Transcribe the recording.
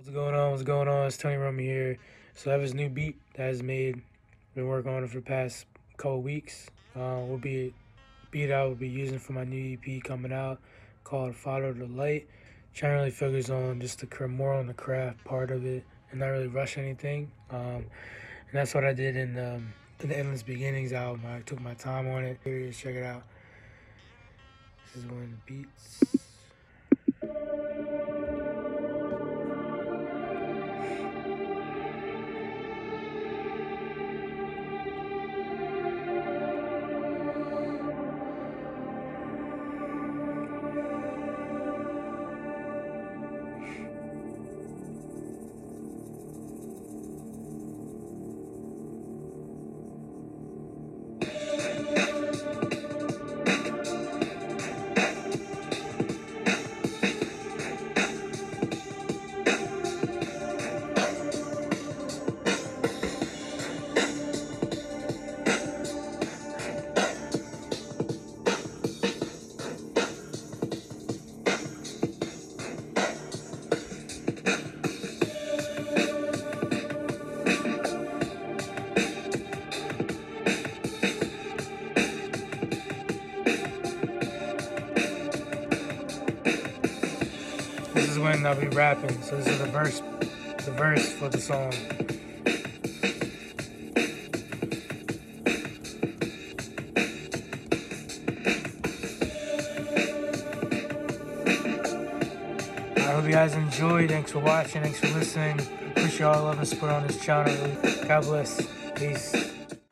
What's going on? What's going on? It's Tony Romy here. So I have this new beat that is made. Been working on it for the past couple weeks. Uh, will be beat I will be using for my new EP coming out called Follow the Light. Trying to really focus on just the more on the craft part of it and not really rush anything. Um, and that's what I did in, um, in the Endless Beginnings album. I took my time on it. Here is. Check it out. This is one of the beats. This is when I'll be rapping. So this is the verse, the verse for the song. I hope you guys enjoyed. Thanks for watching. Thanks for listening. Appreciate all love and support on this channel. God bless. Peace.